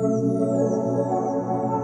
Música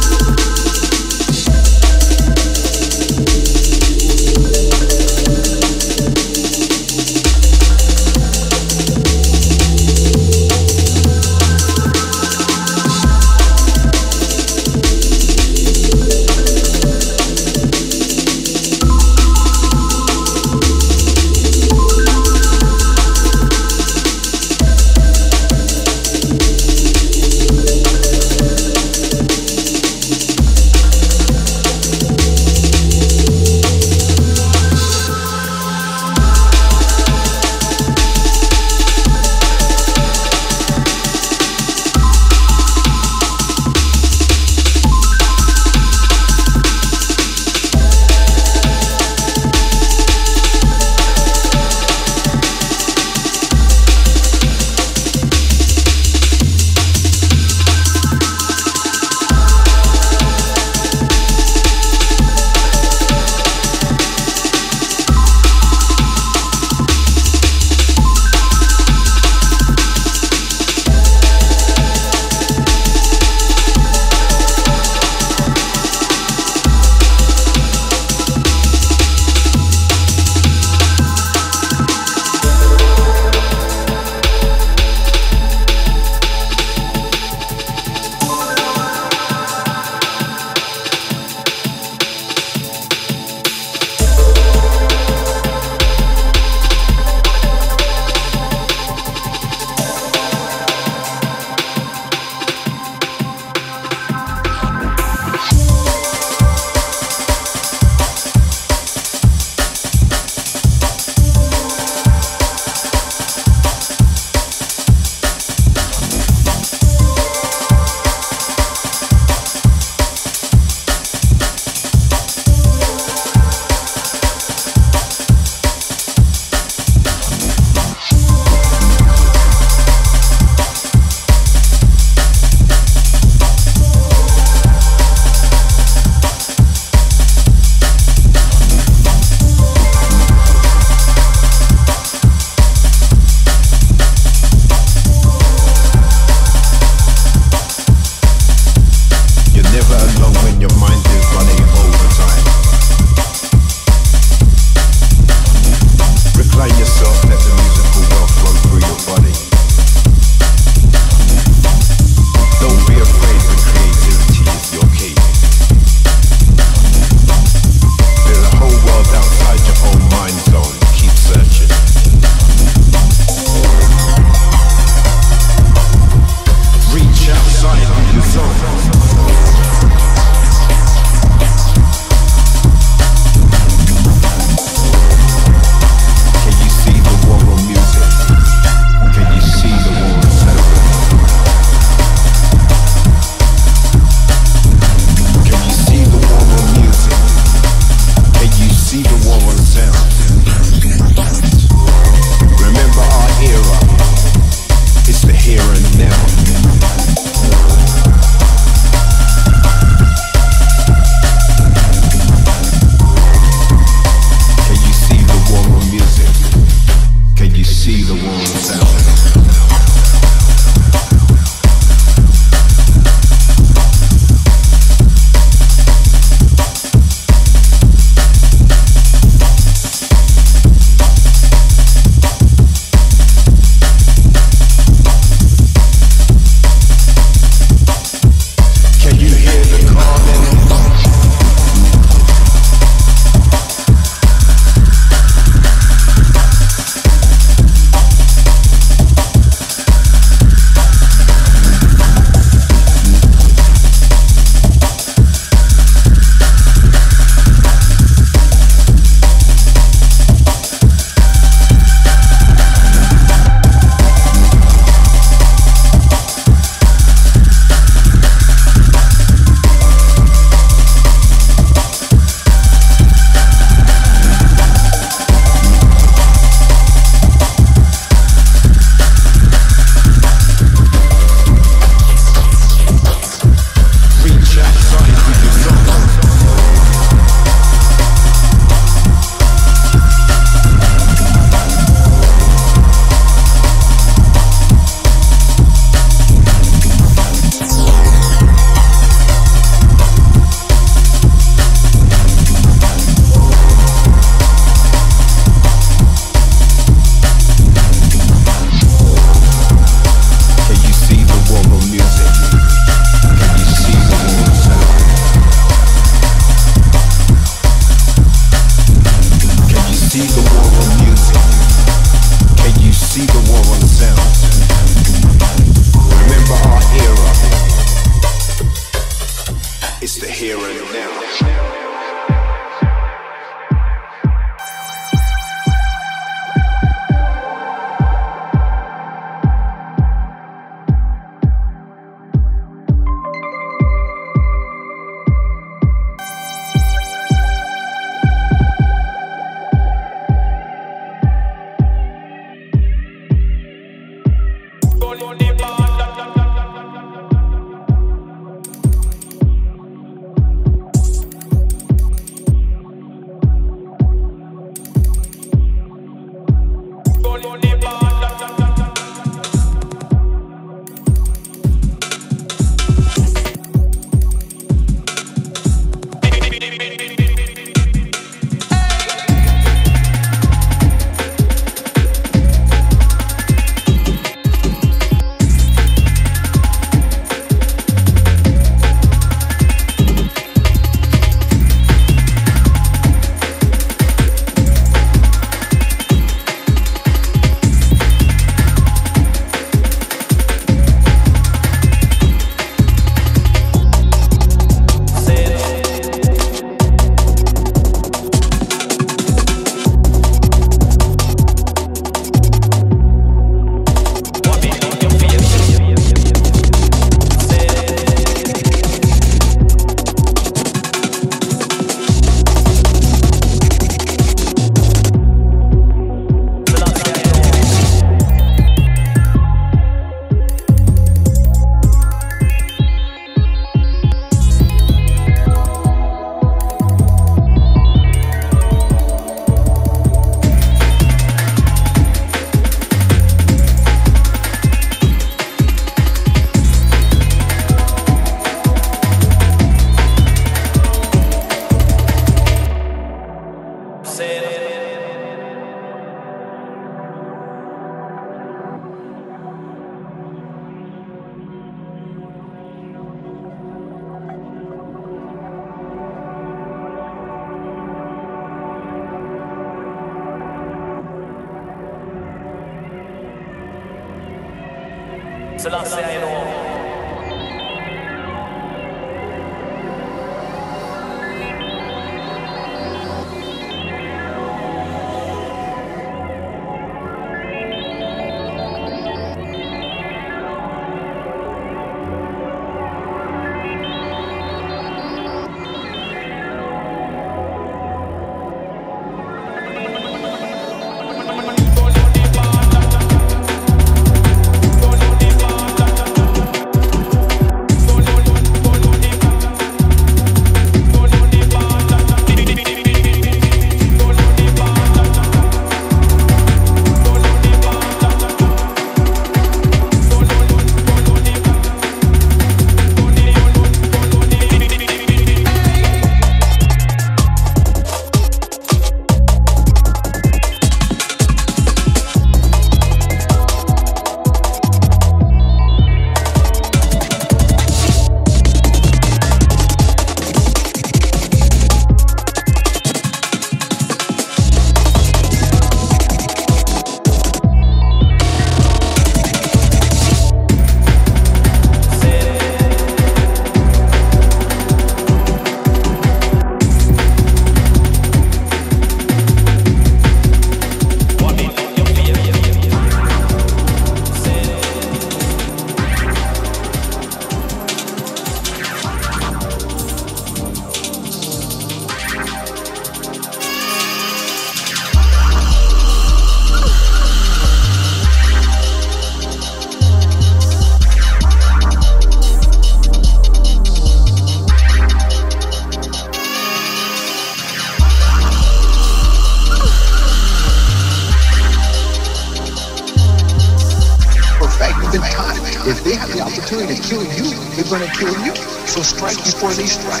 for these threats.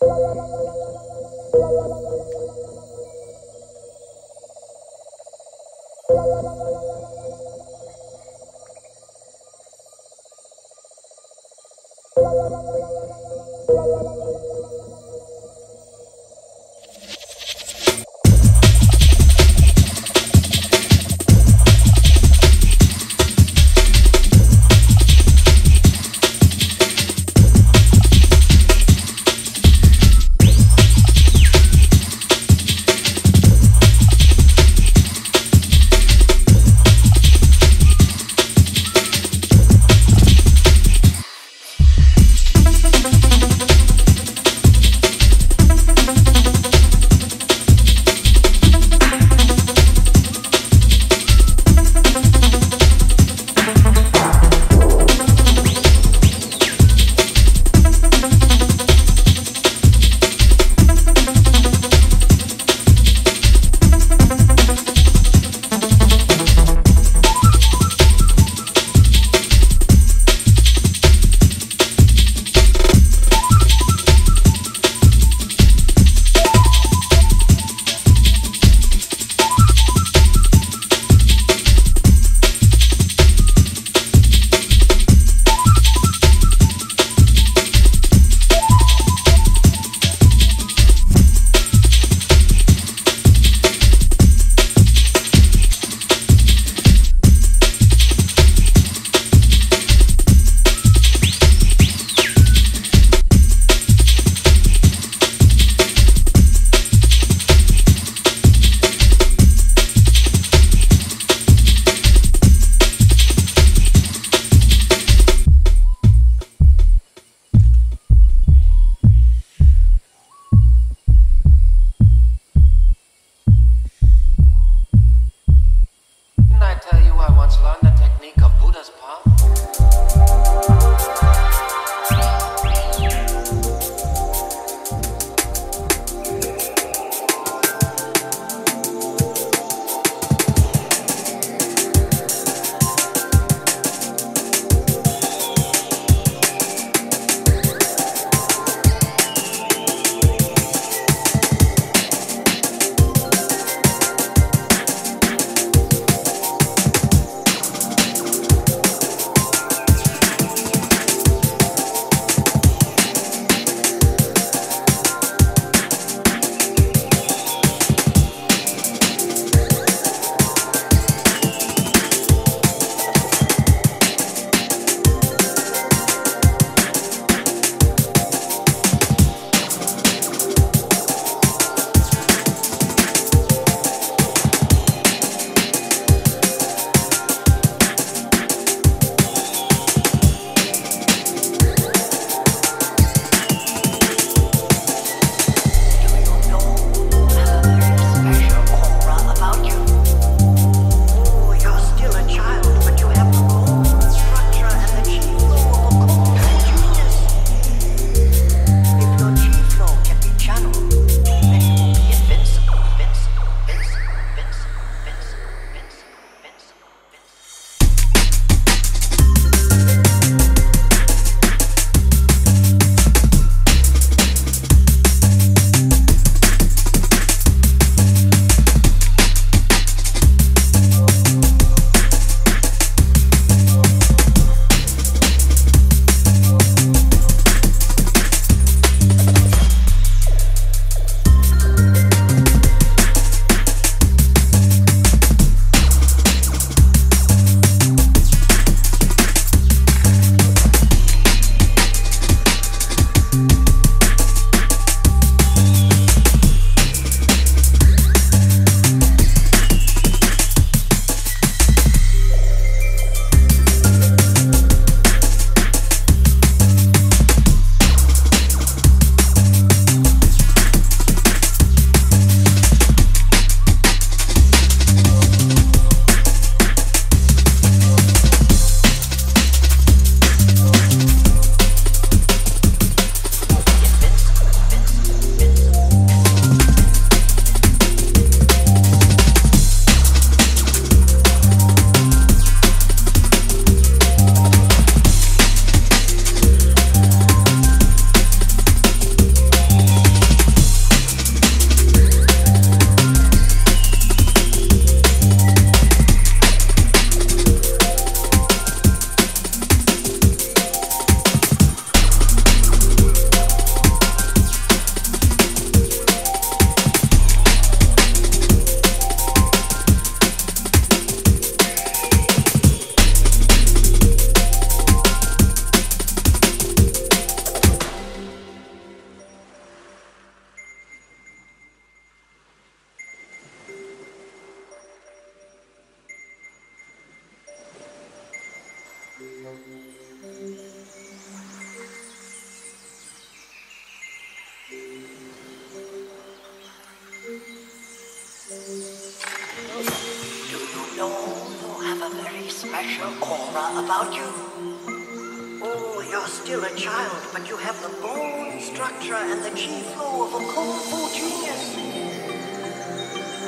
Thank you.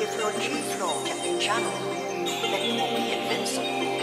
If your G flow can be channeled, then you will be invincible.